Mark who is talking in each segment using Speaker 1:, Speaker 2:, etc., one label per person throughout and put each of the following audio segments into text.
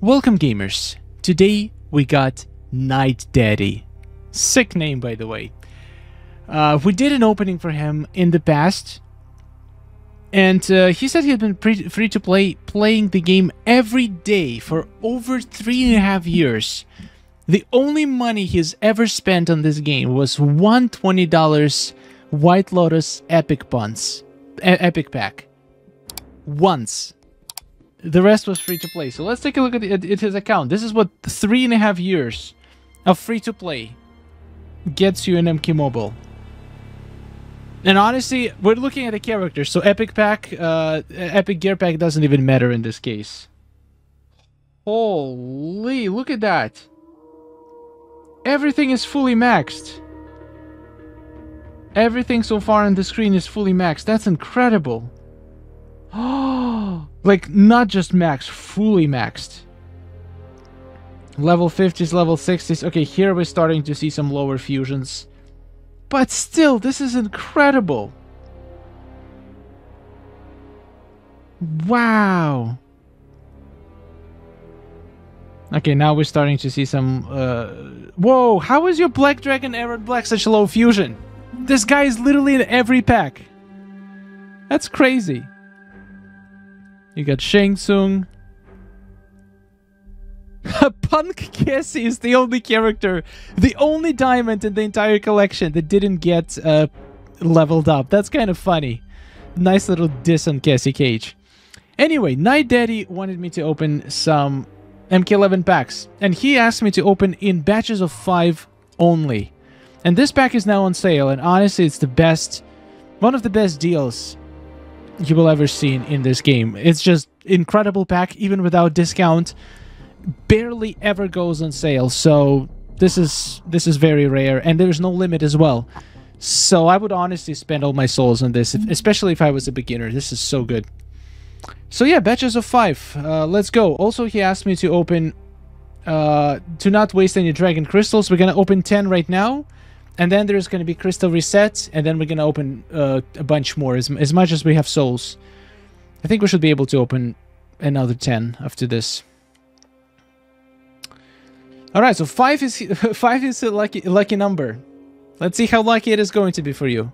Speaker 1: Welcome gamers. Today we got Night Daddy. Sick name by the way. Uh, we did an opening for him in the past. And uh, he said he had been free to play playing the game every day for over three and a half years. The only money he's ever spent on this game was one $20 White Lotus Epic Buns. E- Epic Pack. Once. The rest was free to play. So let's take a look at, at, at his account. This is what three and a half years of free to play gets you in MK Mobile. And honestly, we're looking at the characters, so Epic Pack, uh, Epic Gear Pack doesn't even matter in this case. Holy, look at that. Everything is fully maxed. Everything so far on the screen is fully maxed. That's incredible. Oh, like not just maxed, fully maxed. Level 50s, level 60s. Okay, here we're starting to see some lower fusions. But still, this is incredible. Wow. Okay, now we're starting to see some... Uh... Whoa, how is your Black Dragon Erron Black such a low fusion? This guy is literally in every pack. That's crazy. You got Shang Tsung. Punk Cassie is the only character, the only diamond in the entire collection that didn't get uh, leveled up. That's kind of funny. Nice little diss on Cassie Cage. Anyway, Night Daddy wanted me to open some MK11 packs, and he asked me to open in batches of five only. And this pack is now on sale, and honestly, it's the best, one of the best deals you will ever see in, this game. It's just incredible pack, even without discount. Barely ever goes on sale so this is this is very rare and there's no limit as well. So i would honestly spend all my souls on this if, especially if i was a beginner. This is so good. So yeah batches of five uh, let's go. Also he asked me to open uh, to not waste any dragon crystals. We're gonna open 10 right now and then there's gonna be crystal reset and then we're gonna open uh, a bunch more as, as much as we have souls i think we should be able to open another 10 after this all right, so five is five is a lucky lucky number. Let's see how lucky it is going to be for you.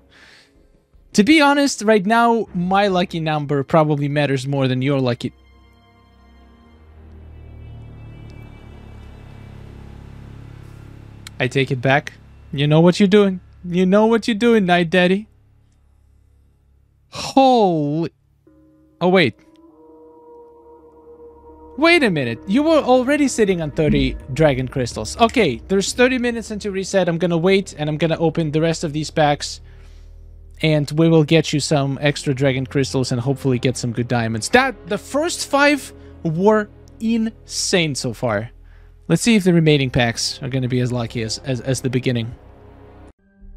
Speaker 1: To be honest, right now my lucky number probably matters more than your lucky. I take it back. You know what you're doing. You know what you're doing, Night Daddy. Holy. Oh wait. Wait a minute, you were already sitting on 30 dragon crystals. Okay, there's 30 minutes until reset. I'm gonna wait and I'm gonna open the rest of these packs. And we will get you some extra dragon crystals and hopefully get some good diamonds. That The first five were insane so far. Let's see if the remaining packs are gonna be as lucky as, as, as the beginning.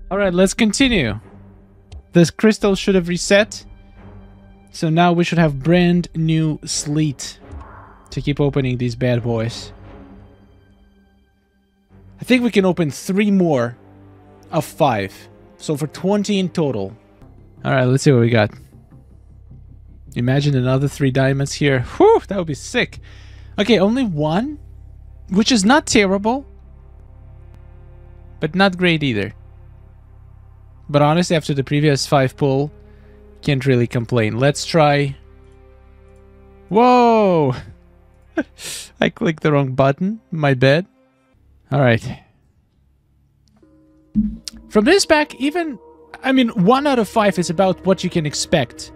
Speaker 1: Alright, let's continue. This crystal should have reset. So now we should have brand new sleet to keep opening these bad boys. I think we can open three more of five. So for 20 in total. Alright, let's see what we got. Imagine another three diamonds here. Whew, that would be sick. Okay, only one, which is not terrible, but not great either. But honestly, after the previous five pull, can't really complain. Let's try... Whoa! I clicked the wrong button. My bad. Alright. From this pack, even... I mean, one out of five is about what you can expect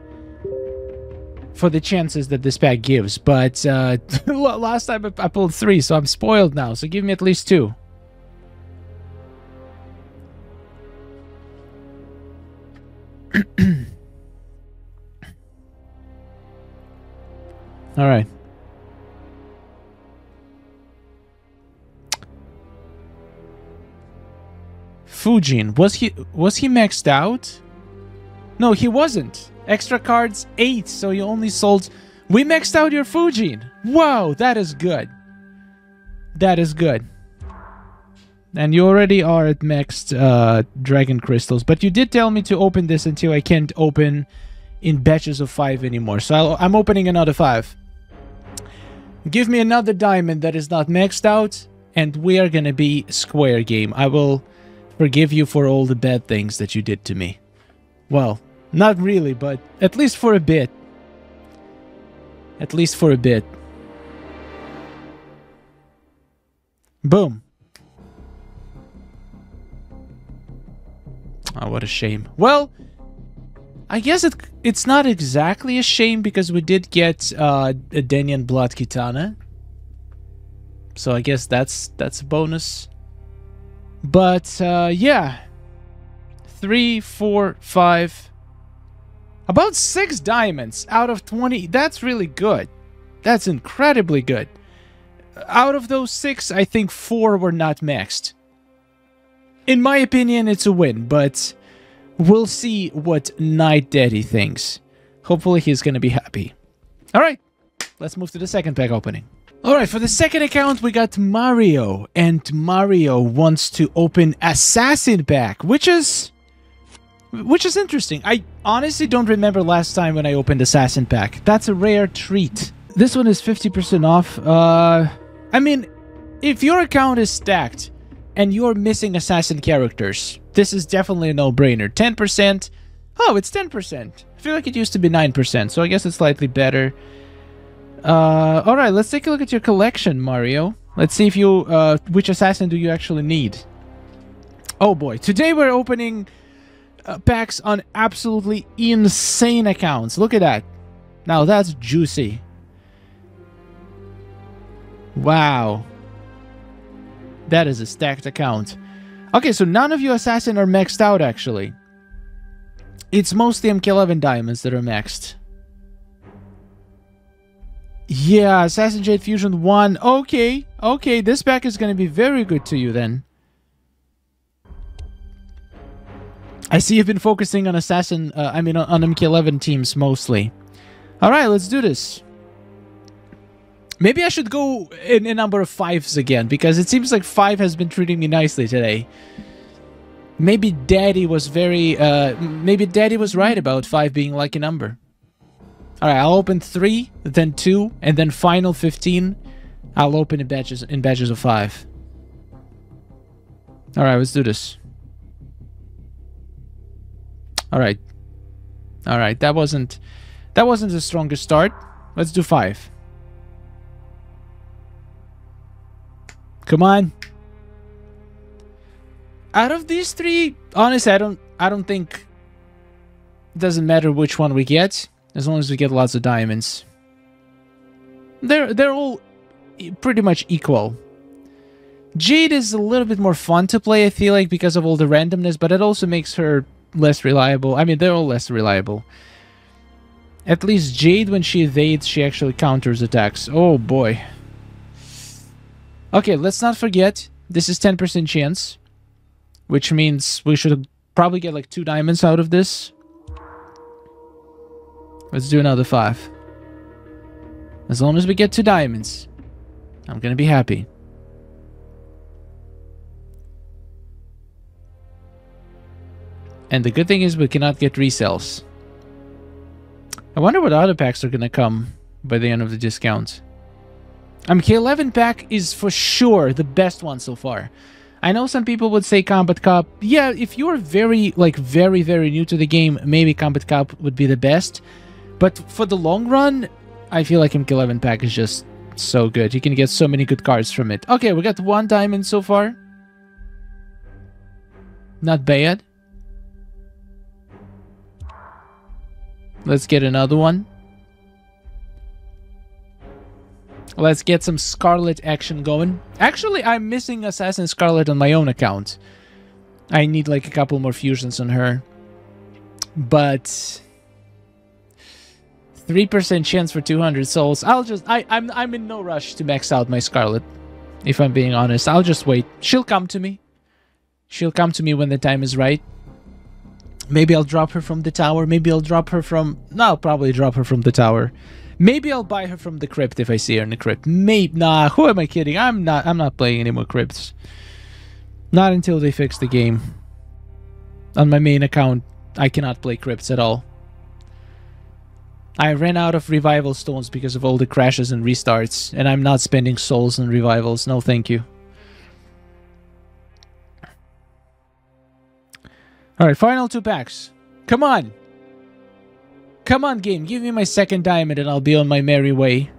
Speaker 1: for the chances that this pack gives. But uh, last time I pulled three, so I'm spoiled now. So give me at least two. All right. Fujin. Was he was he maxed out? No, he wasn't. Extra cards 8, so you only sold... We maxed out your Fujin! Wow, that is good. That is good. And you already are at maxed uh, Dragon Crystals, but you did tell me to open this until I can't open in batches of 5 anymore. So i am opening another 5. Give me another diamond that is not maxed out, and we are gonna be square game. I will forgive you for all the bad things that you did to me. Well, not really, but at least for a bit. At least for a bit. Boom. Oh, what a shame. Well, I guess it it's not exactly a shame because we did get uh, a Edenian Blood Kitana. So I guess that's that's a bonus. But uh, yeah, three, four, five, about six diamonds out of 20. That's really good. That's incredibly good. Out of those six, I think four were not maxed. In my opinion, it's a win, but we'll see what Night Daddy thinks. Hopefully he's going to be happy. Alright, let's move to the second pack opening. Alright, for the second account, we got Mario. And Mario wants to open Assassin pack, which is... Which is interesting. I honestly don't remember last time when I opened Assassin pack. That's a rare treat. This one is 50% off. Uh, I mean, if your account is stacked and you're missing Assassin characters, this is definitely a no-brainer. 10%. Oh, it's 10%. I feel like it used to be 9%, so I guess it's slightly better. Uh, alright, let's take a look at your collection, Mario. Let's see if you, uh, which assassin do you actually need? Oh boy, today we're opening uh, packs on absolutely insane accounts. Look at that. Now that's juicy. Wow. That is a stacked account. Okay, so none of you assassin are maxed out, actually. It's mostly MK11 diamonds that are maxed. Yeah, Assassin Jade Fusion 1. Okay, okay, this pack is going to be very good to you then. I see you've been focusing on Assassin, uh, I mean on, on MK11 teams mostly. Alright, let's do this. Maybe I should go in a number of fives again, because it seems like five has been treating me nicely today. Maybe Daddy was very, uh, maybe Daddy was right about five being like a number. Alright, I'll open three, then two, and then final 15. I'll open in batches, in batches of five. Alright, let's do this. Alright. Alright, that wasn't, that wasn't the strongest start. Let's do five. Come on. Out of these three, honestly, I don't I don't think it doesn't matter which one we get, as long as we get lots of diamonds. They're they're all pretty much equal. Jade is a little bit more fun to play, I feel like, because of all the randomness, but it also makes her less reliable. I mean, they're all less reliable. At least Jade, when she evades, she actually counters attacks. Oh boy. Okay, let's not forget, this is 10% chance. Which means we should probably get like two diamonds out of this. Let's do another five. As long as we get two diamonds, I'm gonna be happy. And the good thing is we cannot get resells. I wonder what other packs are gonna come by the end of the discount. MK11 pack is for sure the best one so far. I know some people would say Combat Cup. Yeah, if you're very, like, very, very new to the game, maybe Combat Cup would be the best. But for the long run, I feel like MK11 pack is just so good. You can get so many good cards from it. Okay, we got one diamond so far. Not bad. Let's get another one. Let's get some Scarlet action going. Actually, I'm missing Assassin Scarlet on my own account. I need like a couple more fusions on her. But 3% chance for 200 souls. I'll just I I'm I'm in no rush to max out my Scarlet. If I'm being honest, I'll just wait. She'll come to me. She'll come to me when the time is right. Maybe I'll drop her from the tower. Maybe I'll drop her from... No, I'll probably drop her from the tower. Maybe I'll buy her from the crypt if I see her in the crypt. Maybe nah, who am I kidding? I'm not I'm not playing any more crypts. Not until they fix the game. On my main account, I cannot play crypts at all. I ran out of revival stones because of all the crashes and restarts, and I'm not spending souls on revivals. No, thank you. Alright, final two packs. Come on! Come on, game. Give me my second diamond and I'll be on my merry way.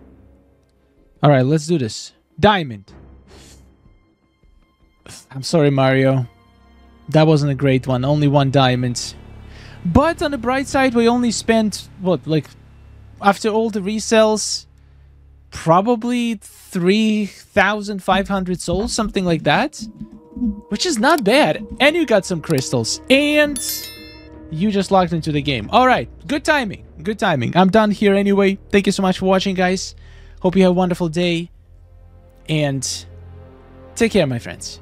Speaker 1: Alright, let's do this. Diamond. I'm sorry, Mario. That wasn't a great one. Only one diamond. But on the bright side, we only spent, what, like, after all the resells, probably 3,500 souls, something like that. Which is not bad. And you got some crystals. And you just logged into the game. Alright, good timing. Good timing. I'm done here anyway. Thank you so much for watching, guys. Hope you have a wonderful day. And take care, my friends.